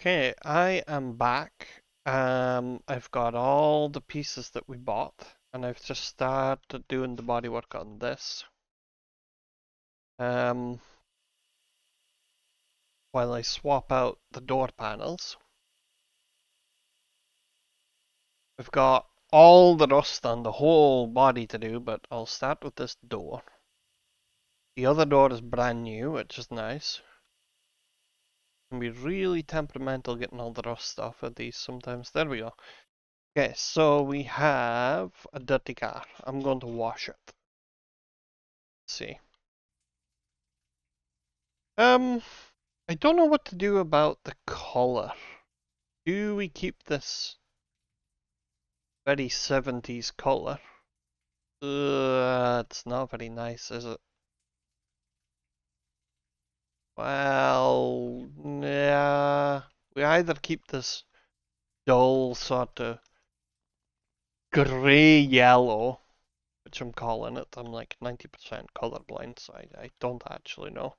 Okay, I am back. Um, I've got all the pieces that we bought, and I've just started doing the bodywork on this. Um, while I swap out the door panels. We've got all the rust on the whole body to do, but I'll start with this door. The other door is brand new, which is nice. Can be really temperamental getting all the rust off of these sometimes. There we go. Okay, so we have a dirty car. I'm going to wash it. Let's see. Um, I don't know what to do about the color. Do we keep this very 70s color? Uh, it's not very nice, is it? Well, yeah, we either keep this dull sort of grey yellow, which I'm calling it. I'm like 90% colorblind, so I, I don't actually know.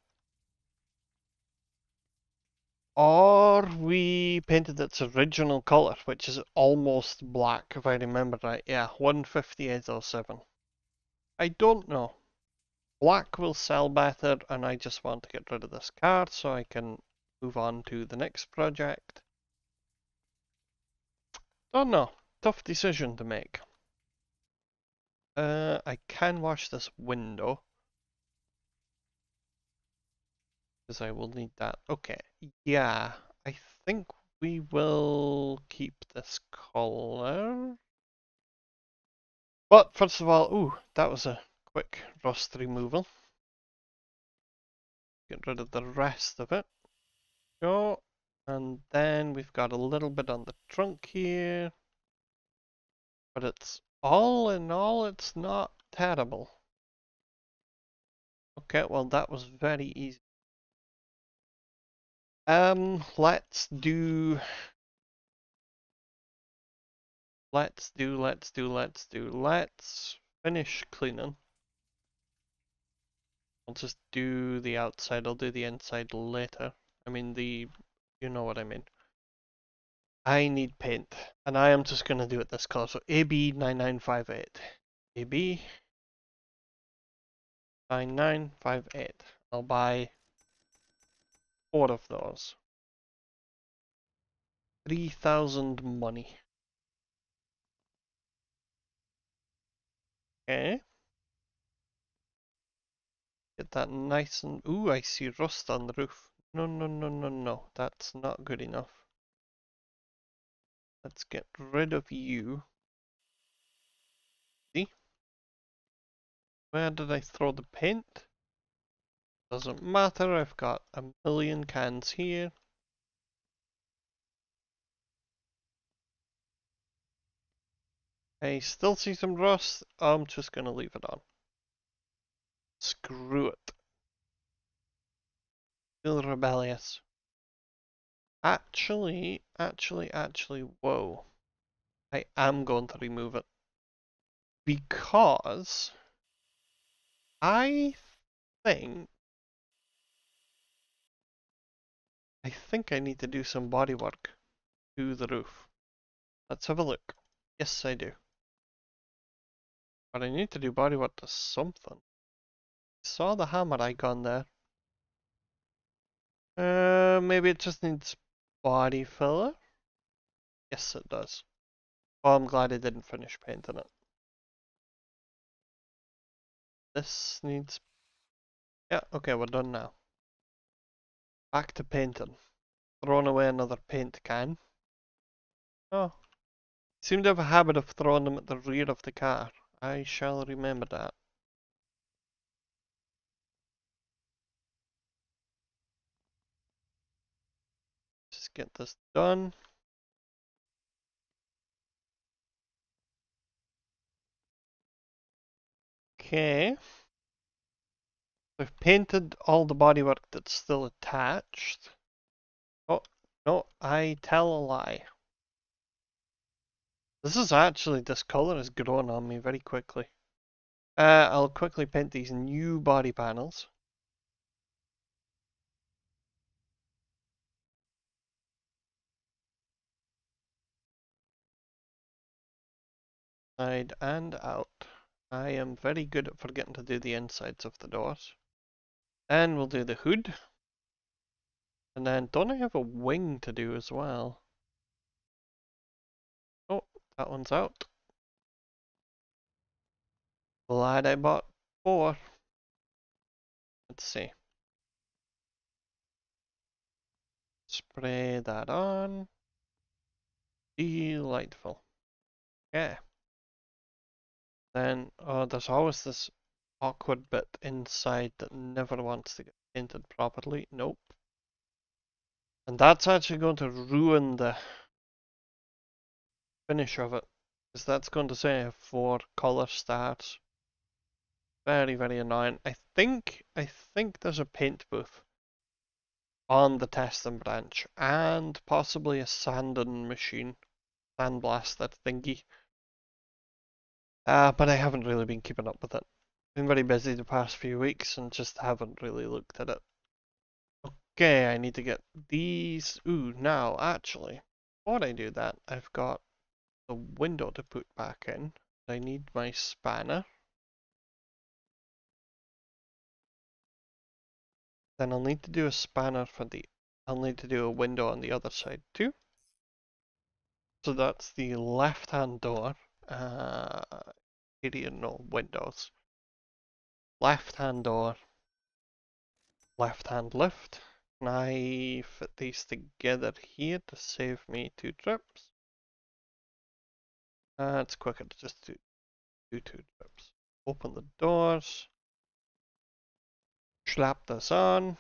Or we painted its original color, which is almost black, if I remember right. Yeah, 15807. I don't know black will sell better and I just want to get rid of this card so I can move on to the next project. Don't know. Tough decision to make. Uh, I can wash this window. Because I will need that. Okay, yeah. I think we will keep this color. But first of all, ooh, that was a quick rust removal. Get rid of the rest of it. Go. And then we've got a little bit on the trunk here. But it's all in all, it's not terrible. Okay, well that was very easy. Um, let's do let's do, let's do, let's do, let's finish cleaning. I'll just do the outside, I'll do the inside later. I mean the, you know what I mean. I need paint, and I am just going to do it this color. So AB9958. AB 9958. I'll buy four of those. 3000 money. Okay. Get that nice and... Ooh, I see rust on the roof. No, no, no, no, no. That's not good enough. Let's get rid of you. See? Where did I throw the paint? Doesn't matter, I've got a million cans here. I still see some rust. I'm just gonna leave it on. Screw it. Feel rebellious. Actually, actually, actually, whoa. I am going to remove it. Because I think I think I need to do some bodywork to the roof. Let's have a look. Yes, I do. But I need to do bodywork to something saw the hammer icon there. Uh, maybe it just needs body filler? Yes, it does. Oh, I'm glad I didn't finish painting it. This needs... Yeah, okay, we're done now. Back to painting. Throwing away another paint can. Oh. Seem to have a habit of throwing them at the rear of the car. I shall remember that. Get this done. Okay. I've painted all the bodywork that's still attached. Oh, no, I tell a lie. This is actually, this color is growing on me very quickly. Uh, I'll quickly paint these new body panels. Inside and out. I am very good at forgetting to do the insides of the doors. Then we'll do the hood. And then don't I have a wing to do as well? Oh, that one's out. Glad I bought four. Let's see. Spray that on. Delightful. Yeah. Then, oh, there's always this awkward bit inside that never wants to get painted properly. Nope. And that's actually going to ruin the finish of it. Because that's going to say four color stars. Very, very annoying. I think, I think there's a paint booth on the testing branch and possibly a sanding machine. Sandblaster thingy. Uh, but I haven't really been keeping up with it. Been very busy the past few weeks and just haven't really looked at it. Okay, I need to get these. Ooh, now actually, before I do that, I've got the window to put back in. I need my spanner. Then I'll need to do a spanner for the, I'll need to do a window on the other side too. So that's the left hand door, uh, no windows. Left hand door, left hand lift. Can I fit these together here to save me two trips? Uh, it's quicker to just do, do two trips. Open the doors. Slap this on.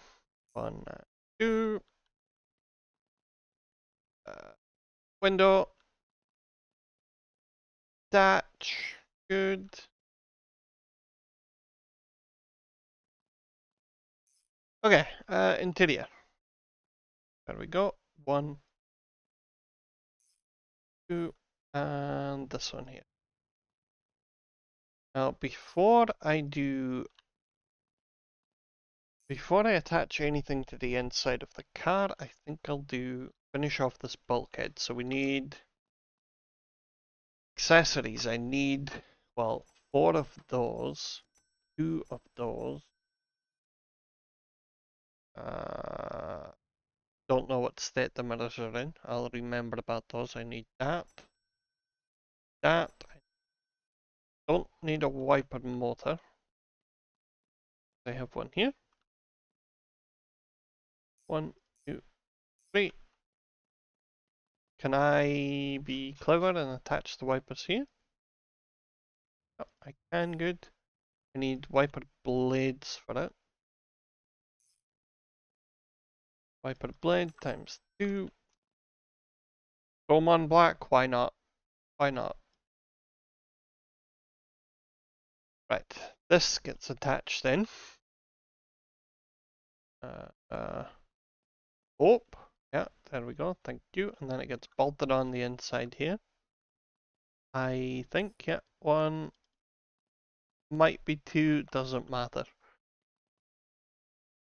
One, two. Uh, window. Thatch. Good. Okay, uh, interior. There we go. One, two, and this one here. Now, before I do, before I attach anything to the inside of the car, I think I'll do, finish off this bulkhead. So we need accessories. I need, well, four of those, two of those, uh, don't know what state the mirrors are in. I'll remember about those. I need that. That. Don't need a wiper motor. I have one here. One, two, three. Can I be clever and attach the wipers here? I can, good. I need wiper blades for that. Wiper blade times two. Chrome on black, why not? Why not? Right, this gets attached then. Uh, uh, oh, yeah, there we go, thank you. And then it gets bolted on the inside here. I think, yeah, one, might be two, doesn't matter.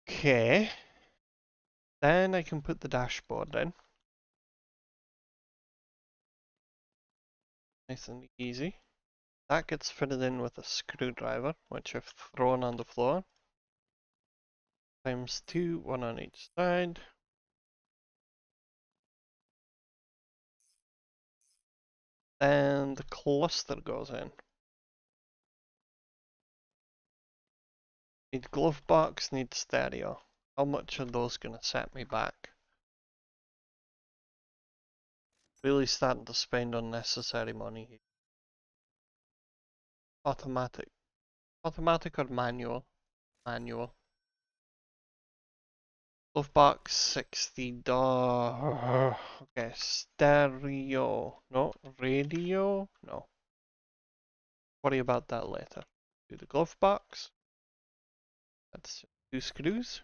Okay. Then I can put the dashboard in. Nice and easy. That gets fitted in with a screwdriver, which I've thrown on the floor. Times two, one on each side. And the cluster goes in. Need glove box, need stereo. How much are those going to set me back? Really starting to spend unnecessary money here. Automatic. Automatic or manual? Manual. Glove box 60 dollars. Okay, stereo. No, radio? No. Worry about that later. Do the glove box. That's two screws.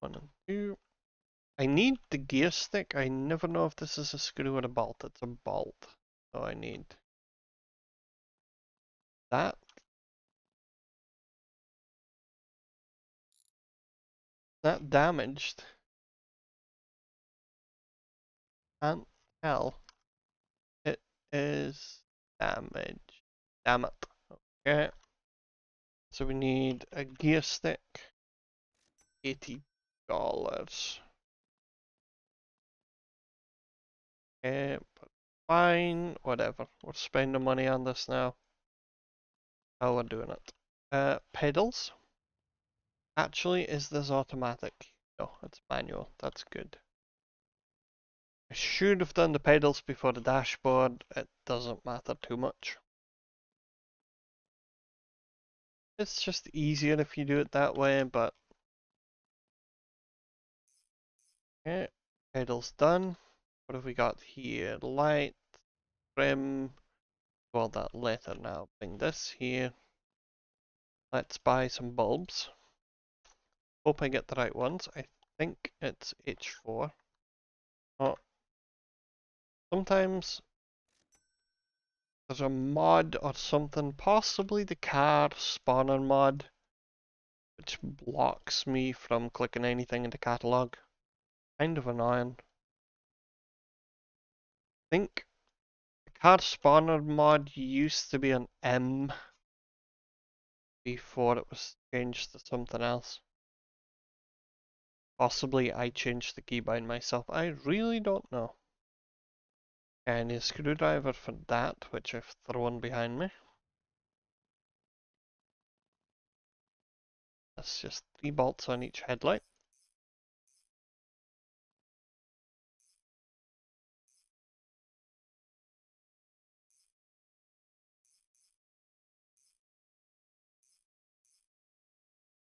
One and two. I need the gear stick. I never know if this is a screw or a bolt. It's a bolt. So I need that. That damaged. Can't tell. is damage. Damn it. Okay. So we need a gear stick. Eighty dollars. Okay, but fine, whatever. We're spending money on this now. How we're doing it. Uh, pedals. Actually, is this automatic? No, it's manual. That's good. I should have done the pedals before the dashboard. It doesn't matter too much. It's just easier if you do it that way, but... Okay, pedals done. What have we got here? Light, trim, well that later now. Bring this here. Let's buy some bulbs. Hope I get the right ones. I think it's H4. Oh. Sometimes there's a mod or something, possibly the car spawner mod, which blocks me from clicking anything in the catalog. Kind of annoying. I think the car spawner mod used to be an M before it was changed to something else. Possibly I changed the keybind myself. I really don't know. And a screwdriver for that, which I've thrown behind me. That's just three bolts on each headlight.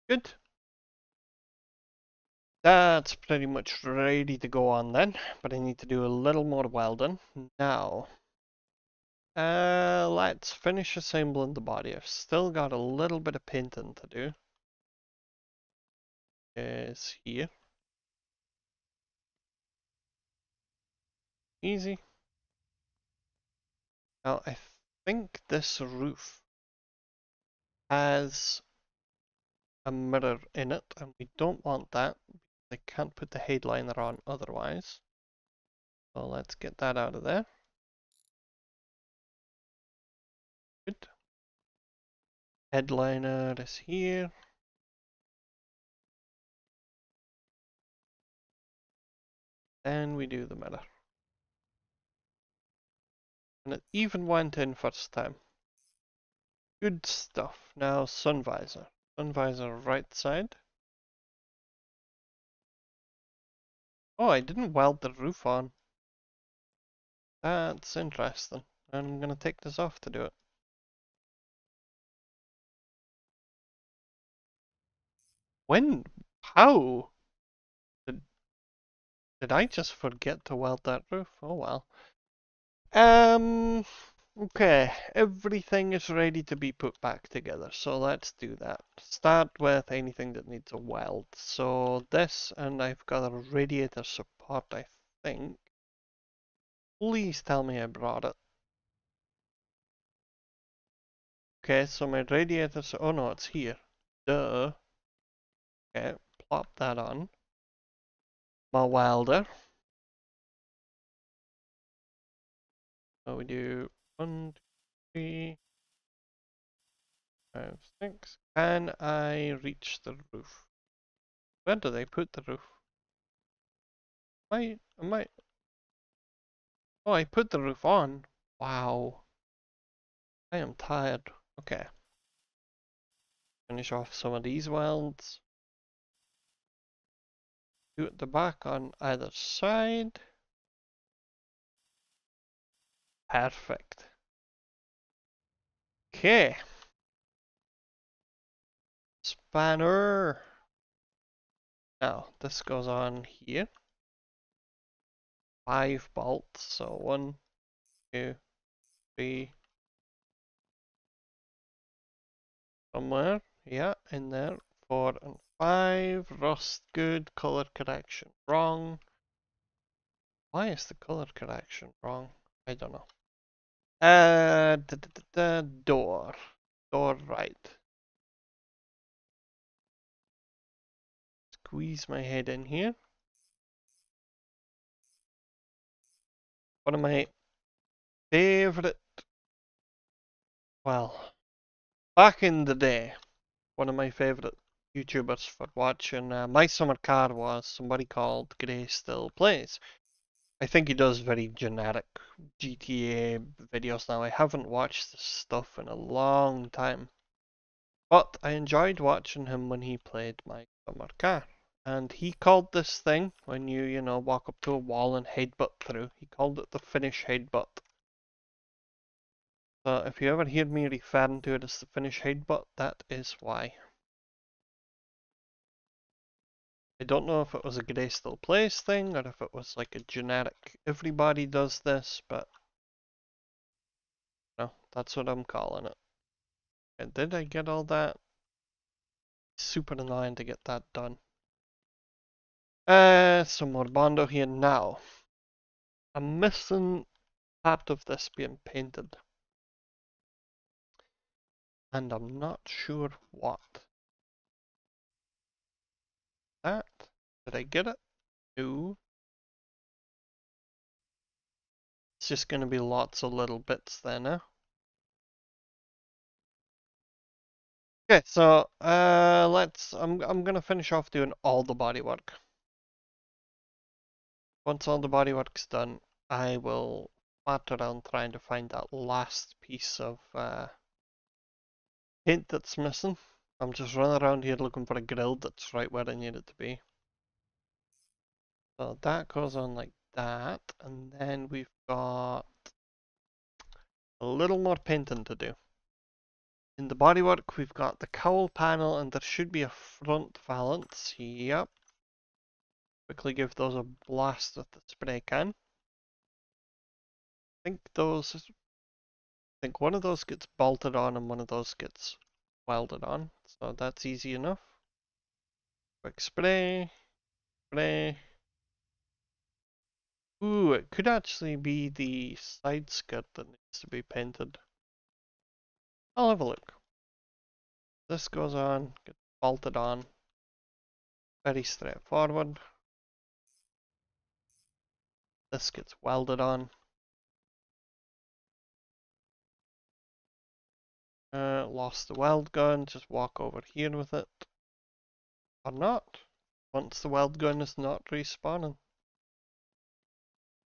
Good. That's pretty much ready to go on then, but I need to do a little more welding. Now, uh, let's finish assembling the body. I've still got a little bit of painting to do. Is here. Easy. Now, I think this roof has a mirror in it, and we don't want that. They can't put the headliner on otherwise. So let's get that out of there. Good. Headliner is here. Then we do the mirror. And it even went in first time. Good stuff. Now sun visor. Sun visor right side. Oh, I didn't weld the roof on. That's interesting. I'm gonna take this off to do it. When? How? Did, did I just forget to weld that roof? Oh well. Um, okay, everything is ready to be put back together, so let's do that. Start with anything that needs a weld. So this, and I've got a radiator support, I think. Please tell me I brought it. Okay, so my radiator's, oh no, it's here. Duh. Okay, plop that on. My welder. So we do one, two, three, five, six. Can I reach the roof? Where do they put the roof? Am I, am I? Oh, I put the roof on. Wow. I am tired. Okay. Finish off some of these welds. Do the back on either side. Perfect. Okay. Spanner. Now, this goes on here. Five bolts, so one, two, three. Somewhere, yeah, in there. Four and five. Rust good. Color correction wrong. Why is the color correction wrong? I don't know. Uh, da, door. Door right. Squeeze my head in here. One of my favorite. Well, back in the day, one of my favorite YouTubers for watching uh, My Summer Car was somebody called GrayStillPlays. I think he does very generic GTA videos now. I haven't watched this stuff in a long time. But I enjoyed watching him when he played My Summer Car. And he called this thing, when you, you know, walk up to a wall and headbutt through, he called it the finish headbutt. So if you ever hear me referring to it as the finish headbutt, that is why. I don't know if it was a GrayStillPlays thing or if it was like a generic everybody does this, but no, that's what I'm calling it. And did I get all that? Super annoying to get that done. Uh, some more Bondo here now. I'm missing part of this being painted. And I'm not sure what. That? Did I get it? No. It's just going to be lots of little bits there now. Okay, so uh, let's. I'm I'm gonna finish off doing all the bodywork. Once all the bodywork's done, I will fart around trying to find that last piece of uh, paint that's missing. I'm just running around here looking for a grill that's right where I need it to be. So that goes on like that, and then we've got a little more painting to do. In the bodywork, we've got the cowl panel, and there should be a front valance. Yep. Quickly give those a blast with the spray can. I think those, I think one of those gets bolted on and one of those gets welded on. So that's easy enough. Quick spray, spray. Ooh, it could actually be the side skirt that needs to be painted. I'll have a look. This goes on, gets bolted on. Very straightforward. This gets welded on. Uh, lost the weld gun, just walk over here with it. Or not, once the weld gun is not respawning.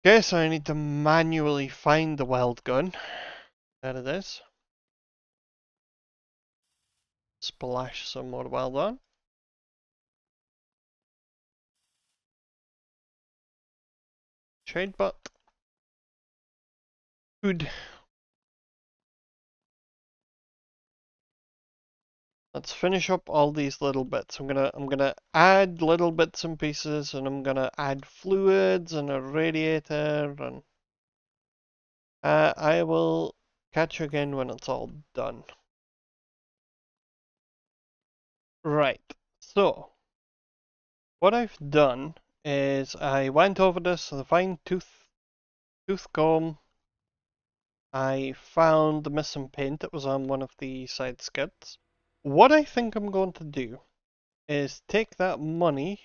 Okay, so I need to manually find the weld gun. There it is. Splash some more weld on. Trade butt. Good. Let's finish up all these little bits. I'm gonna I'm gonna add little bits and pieces and I'm gonna add fluids and a radiator and uh, I will catch you again when it's all done. Right, so what I've done is I went over this with a fine tooth tooth comb. I found the missing paint that was on one of the side skirts. What I think I'm going to do is take that money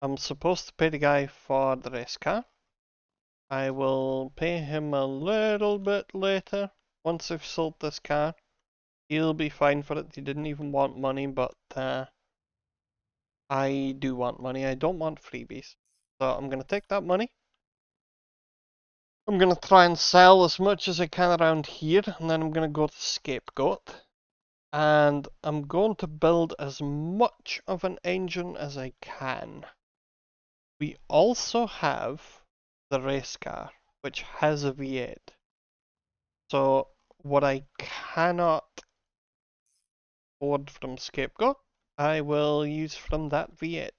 I'm supposed to pay the guy for the race car. I will pay him a little bit later once I've sold this car. He'll be fine for it. He didn't even want money, but uh, I do want money. I don't want freebies. So I'm going to take that money. I'm going to try and sell as much as I can around here, and then I'm going to go to Scapegoat. And I'm going to build as much of an engine as I can. We also have the race car, which has a V8. So what I cannot board from Scapegoat, I will use from that V8.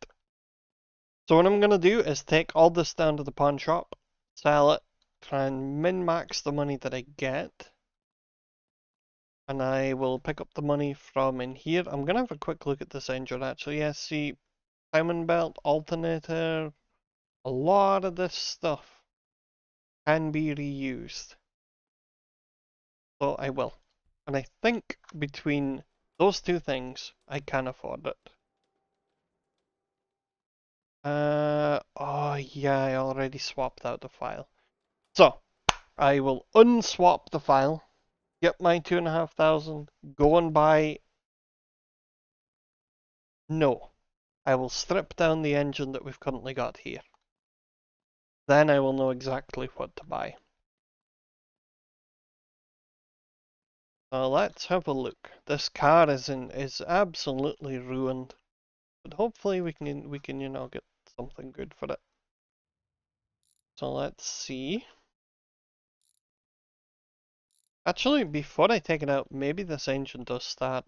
So what I'm going to do is take all this down to the pawn shop, sell it, try and min-max the money that I get, and I will pick up the money from in here. I'm going to have a quick look at this engine actually. Yeah, see, timing belt, alternator, a lot of this stuff can be reused. So I will. And I think between those two things, I can afford it. Uh, oh yeah, I already swapped out the file. So, I will unswap the file, get my two and a half thousand, go and buy. No, I will strip down the engine that we've currently got here. Then I will know exactly what to buy. So let's have a look. This car is in is absolutely ruined, but hopefully we can we can you know get something good for it. So let's see. Actually, before I take it out, maybe this engine does start.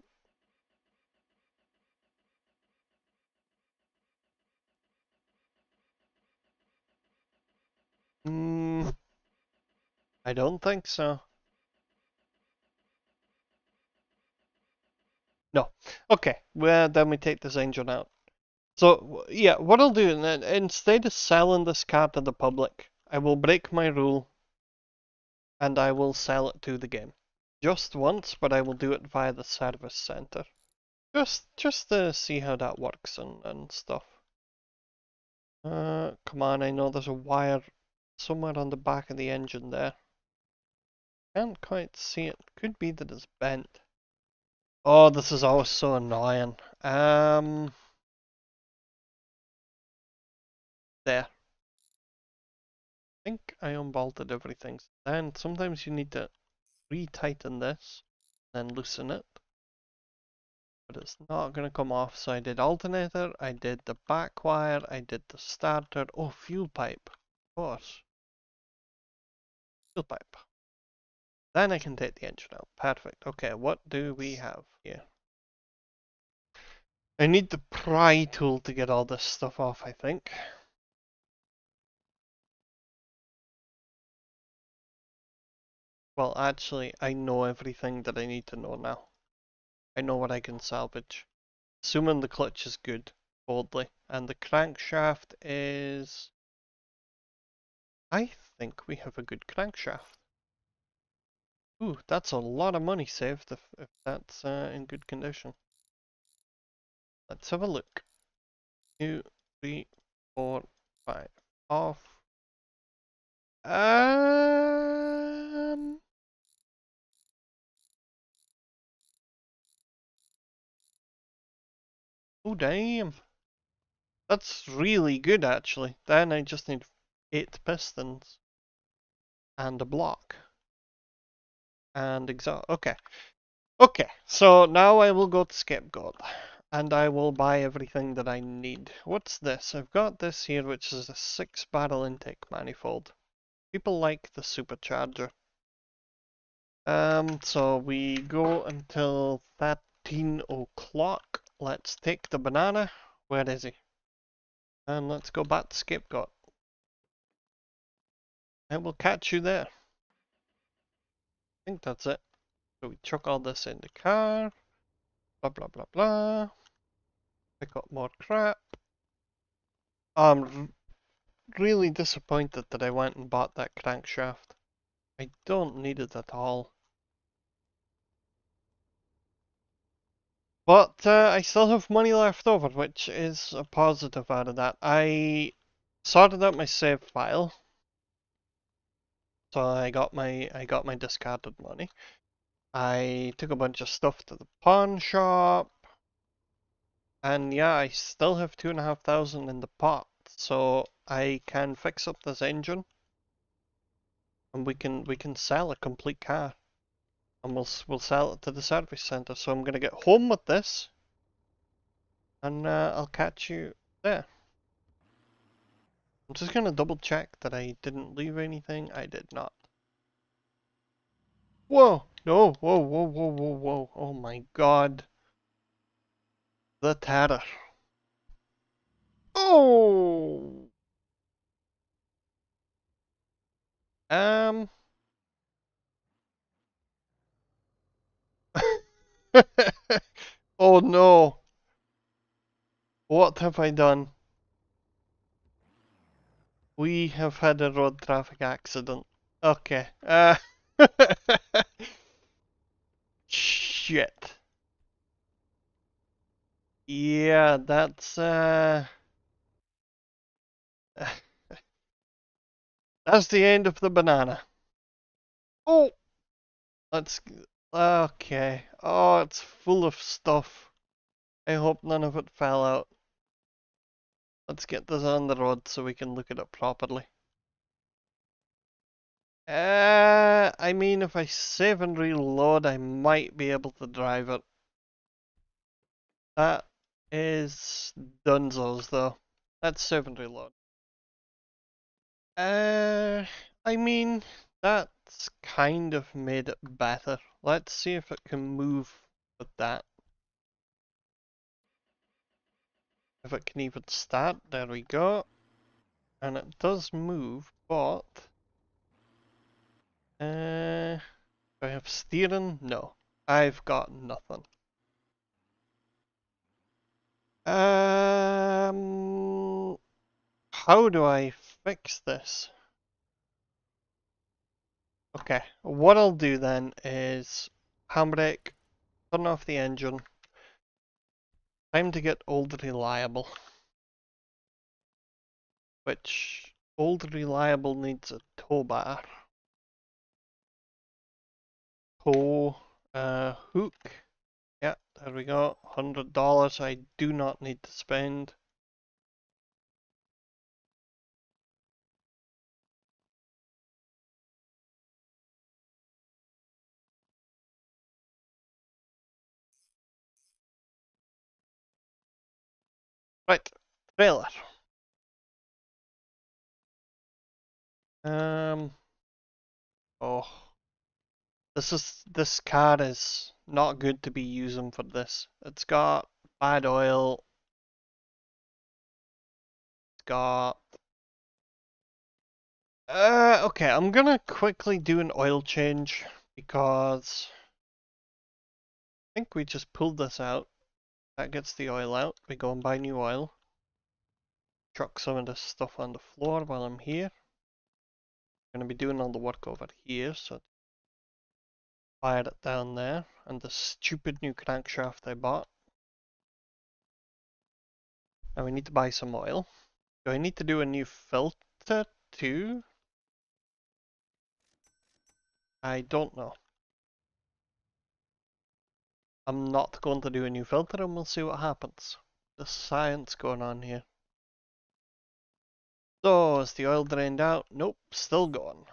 Hmm. I don't think so. No. Okay, well then we take this engine out. So yeah, what I'll do instead of selling this car to the public, I will break my rule and I will sell it to the game. Just once, but I will do it via the service center. Just just to see how that works and, and stuff. Uh, come on, I know there's a wire somewhere on the back of the engine there. Can't quite see it. Could be that it's bent. Oh, this is always so annoying. Um, there. I think I unbolted everything. Then sometimes you need to re-tighten this, then loosen it. But it's not going to come off. So I did alternator, I did the back wire, I did the starter. Oh, fuel pipe. Of course. Fuel pipe. Then I can take the engine out. Perfect. Okay, what do we have here? I need the pry tool to get all this stuff off, I think. Well, actually, I know everything that I need to know now. I know what I can salvage. Assuming the clutch is good, boldly. And the crankshaft is... I think we have a good crankshaft. Ooh, that's a lot of money saved if, if that's uh, in good condition. Let's have a look. Two, three, four, five. Off. Um. Oh, damn. That's really good, actually. Then I just need eight pistons and a block and exhaust. Okay. Okay, so now I will go to Scapegoat and I will buy everything that I need. What's this? I've got this here, which is a six barrel intake manifold. People like the supercharger. Um, so we go until 13 o'clock. Let's take the banana. Where is he? And let's go back to Scapegoat. I will catch you there. I think that's it. So we chuck all this in the car. Blah, blah, blah, blah. Pick up more crap. I'm really disappointed that I went and bought that crankshaft. I don't need it at all. But uh, I still have money left over, which is a positive out of that. I sorted out my save file so I got my I got my discarded money. I took a bunch of stuff to the pawn shop. And yeah, I still have two and a half thousand in the pot. So I can fix up this engine. And we can we can sell a complete car. And we'll we'll sell it to the service center. So I'm gonna get home with this. And uh, I'll catch you there. I'm just gonna double check that I didn't leave anything. I did not. Whoa! No! Whoa, whoa, whoa, whoa, whoa. Oh my god. The Terror. Oh! Um... oh no! What have I done? We have had a road traffic accident. Okay. Uh, shit. Yeah, that's uh That's the end of the banana. Oh! Let's... Okay. Oh, it's full of stuff. I hope none of it fell out. Let's get this on the road so we can look at it properly. Uh, I mean, if I save and reload, I might be able to drive it. That is Dunzo's though. That's save and reload. Uh, I mean, that's kind of made it better. Let's see if it can move with that. If it can even start, there we go. And it does move, but... Uh, do I have steering? No. I've got nothing. Um, how do I fix this? Okay, what I'll do then is handbrake, turn off the engine. Time to get old reliable. Which old reliable needs a tow bar. Tow uh, hook. Yeah, there we go. Hundred dollars I do not need to spend. Right, trailer. Um. Oh. This is this car is not good to be using for this. It's got bad oil. It's got. Uh, okay, I'm gonna quickly do an oil change because I think we just pulled this out. That gets the oil out. We go and buy new oil. Chuck some of this stuff on the floor while I'm here. I'm going to be doing all the work over here, so fire it down there. And the stupid new crankshaft I bought. Now we need to buy some oil. Do I need to do a new filter too? I don't know. I'm not going to do a new filter and we'll see what happens. The science going on here. So, is the oil drained out? Nope, still going.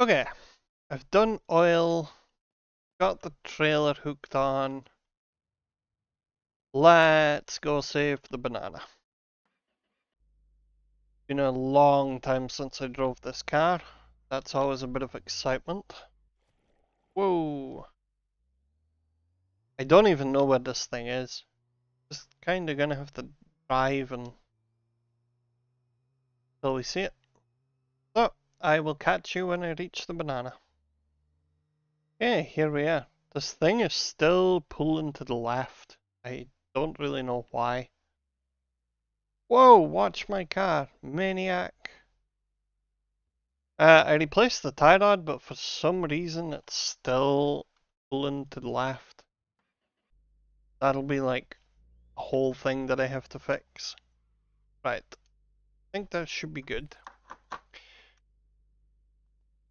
Okay, I've done oil, got the trailer hooked on. Let's go save the banana. Been a long time since I drove this car. That's always a bit of excitement. Whoa. I don't even know where this thing is. Just kinda gonna have to drive and till we see it. So, I will catch you when I reach the banana. Okay, here we are. This thing is still pulling to the left. I don't really know why. Whoa, watch my car. Maniac. Uh, I replaced the tie rod, but for some reason it's still pulling to the left. That'll be like a whole thing that I have to fix. Right I think that should be good.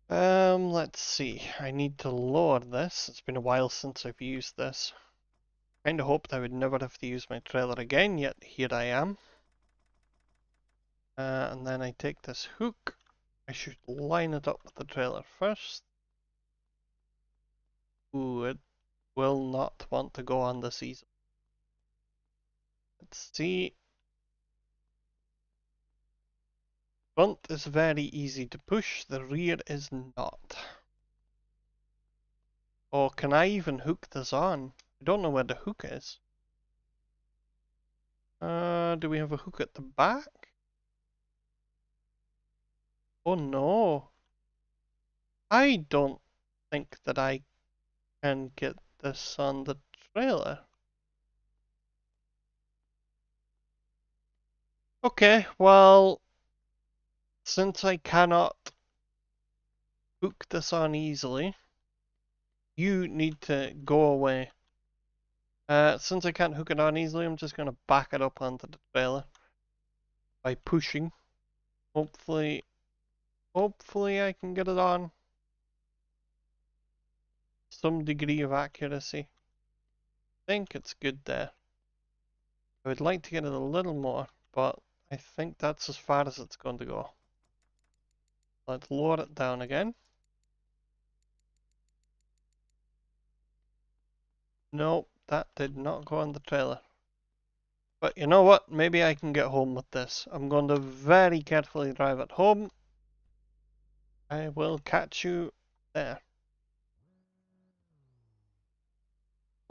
Um, let's see. I need to lower this. It's been a while since I've used this. Kinda hoped I would never have to use my trailer again, yet here I am. Uh, and then I take this hook. I should line it up with the trailer first. Ooh, it will not want to go on the season. Let's see. Front is very easy to push, the rear is not. Or can I even hook this on? I don't know where the hook is. Uh, do we have a hook at the back? Oh no. I don't think that I can get this on the trailer. Okay, well, since I cannot hook this on easily, you need to go away. Uh, since I can't hook it on easily, I'm just going to back it up onto the trailer by pushing. Hopefully Hopefully I can get it on. Some degree of accuracy. I think it's good there. I would like to get it a little more, but I think that's as far as it's going to go. Let's lower it down again. Nope, that did not go on the trailer. But you know what? Maybe I can get home with this. I'm going to very carefully drive it home. I will catch you there.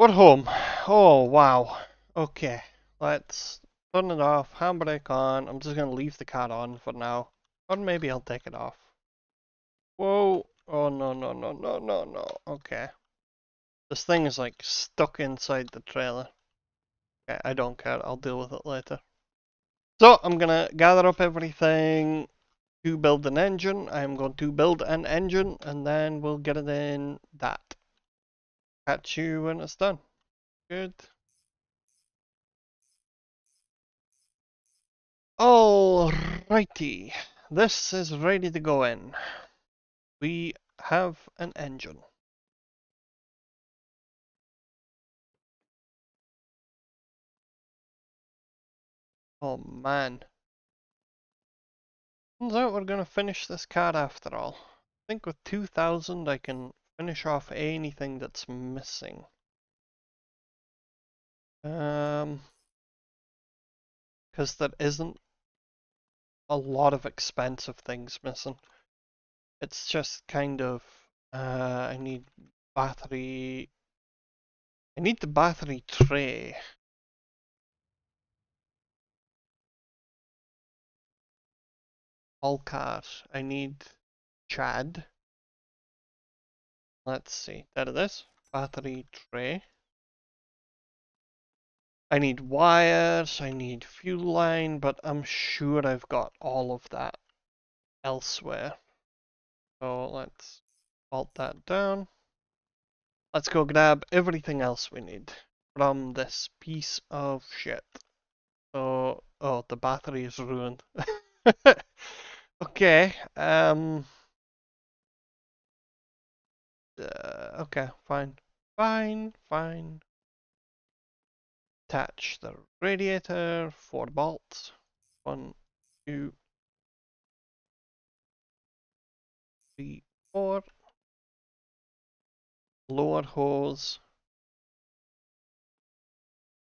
We're home. Oh, wow. Okay, let's turn it off, handbrake on. I'm just going to leave the car on for now. Or maybe I'll take it off. Whoa. Oh, no, no, no, no, no, no. Okay. This thing is like stuck inside the trailer. Okay, I don't care. I'll deal with it later. So I'm gonna gather up everything to build an engine. I'm going to build an engine and then we'll get it in that. Catch you when it's done. Good. Alrighty. This is ready to go in. We have an engine. Oh man. Turns out we're gonna finish this card after all. I think with 2000 I can finish off anything that's missing. Um, because there isn't a lot of expensive things missing. It's just kind of, uh, I need battery, I need the battery tray. All cars. I need Chad. Let's see. There it is. Battery tray. I need wires, I need fuel line, but I'm sure I've got all of that elsewhere. So let's alt that down. Let's go grab everything else we need from this piece of shit. So, oh, the battery is ruined. okay, um... Uh, okay, fine. Fine, fine. Attach the radiator, four bolts. One, two, three, four. Lower hose.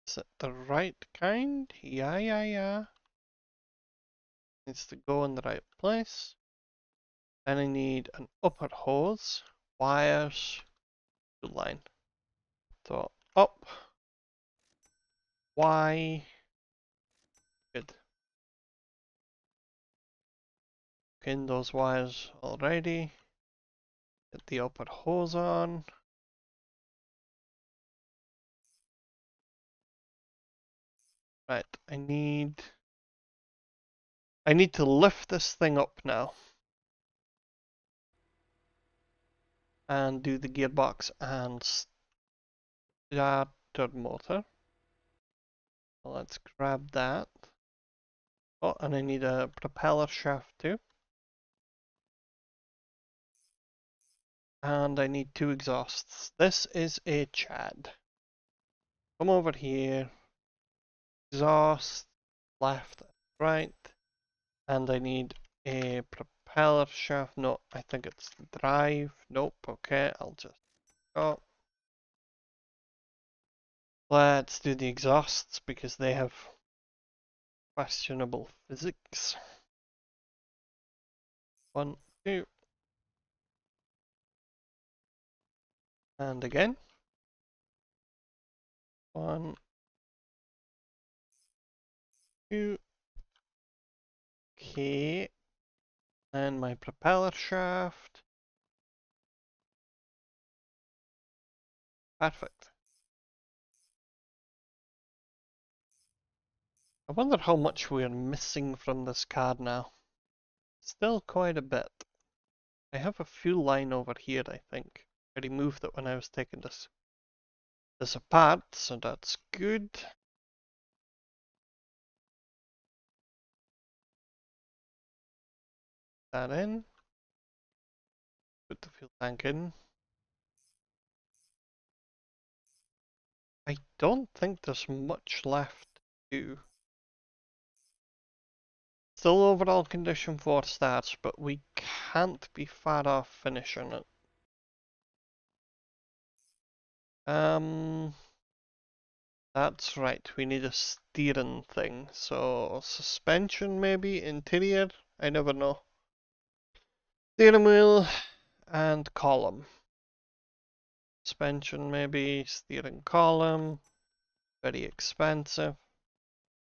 Is it the right kind? Yeah, yeah, yeah. Needs to go in the right place. Then I need an upper hose, wires, to line. So up. Y. Good. Pin those wires already. Get the upper hose on. Right, I need... I need to lift this thing up now. And do the gearbox and starter motor. Let's grab that. Oh, and I need a propeller shaft too. And I need two exhausts. This is a Chad. Come over here. Exhaust, left, right. And I need a propeller shaft. No, I think it's drive. Nope, okay, I'll just go. Let's do the exhausts because they have questionable physics. One, two. And again. One, two. Okay. And my propeller shaft. Perfect. I wonder how much we're missing from this card now. Still quite a bit. I have a fuel line over here, I think. I removed it when I was taking this this apart, so that's good. That in. Put the fuel tank in. I don't think there's much left to do. Still overall condition 4 stars, but we can't be far off finishing it. Um, that's right, we need a steering thing. So, suspension maybe, interior, I never know. Steering wheel and column. Suspension maybe, steering column. Very expensive.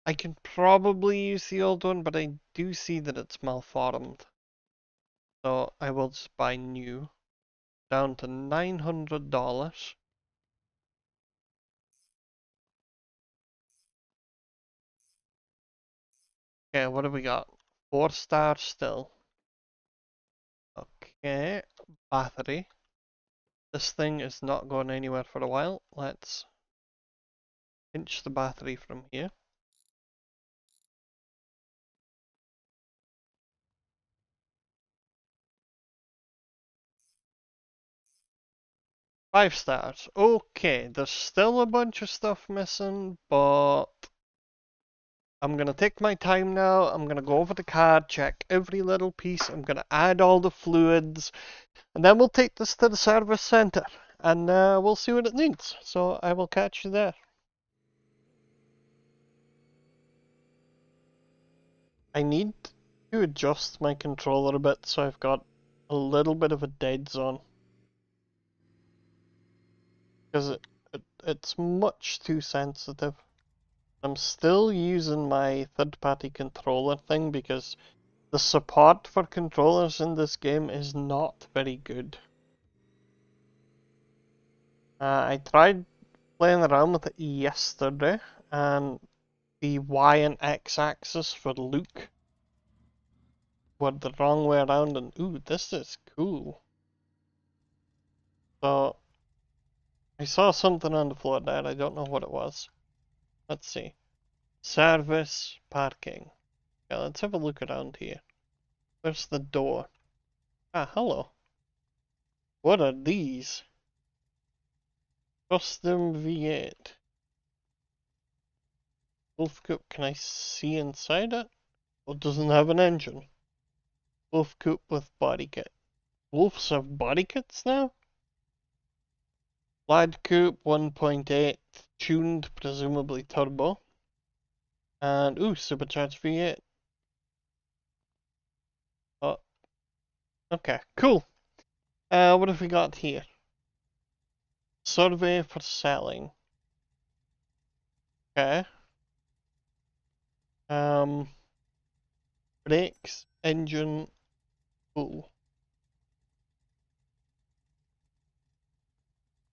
I can probably use the old one, but I do see that it's malformed. So I will just buy new. Down to $900. Okay, what have we got? Four stars still. Okay, battery. This thing is not going anywhere for a while. Let's pinch the battery from here. Five stars. Okay, there's still a bunch of stuff missing, but I'm gonna take my time now. I'm gonna go over the card, check every little piece. I'm gonna add all the fluids, and then we'll take this to the service center and uh, we'll see what it needs. So I will catch you there. I need to adjust my controller a bit so I've got a little bit of a dead zone. Because it, it, it's much too sensitive. I'm still using my third-party controller thing because the support for controllers in this game is not very good. Uh, I tried playing around with it yesterday and the Y and X axis for Luke were the wrong way around and ooh, this is cool. So, I saw something on the floor there, I don't know what it was. Let's see. Service parking. Yeah, let's have a look around here. Where's the door? Ah, hello. What are these? Custom V8. Wolf Coupe, can I see inside it? Well, it doesn't have an engine. Wolf Coupe with body kit. Wolves have body kits now? Lad Coupe 1.8, tuned, presumably turbo. And, ooh, supercharged V8. Oh, okay, cool. Uh, what have we got here? Survey for selling. Okay. Um, brakes, engine, full.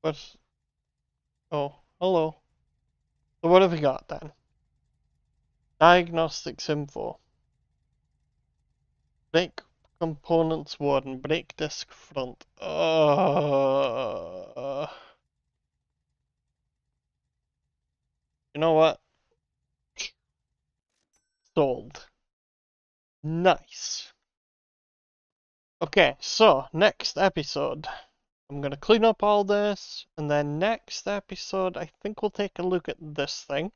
What's, oh, hello. So what have we got then? Diagnostics info. Brake components warden, brake disc front. Uh, you know what? Sold. Nice. Okay, so next episode. I'm going to clean up all this, and then next episode, I think we'll take a look at this thing.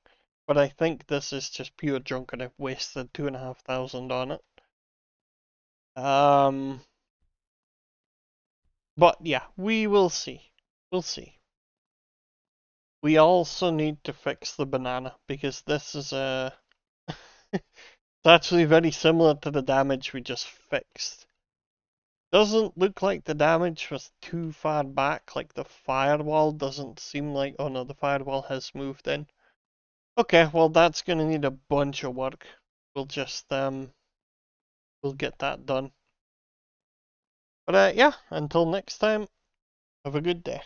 But I think this is just pure junk and I've wasted two and a half thousand on it. Um, but yeah, we will see. We'll see. We also need to fix the banana because this is a. it's actually very similar to the damage we just fixed. Doesn't look like the damage was too far back, like the firewall doesn't seem like. Oh no, the firewall has moved in. Okay, well that's gonna need a bunch of work. We'll just um we'll get that done. But uh yeah, until next time, have a good day.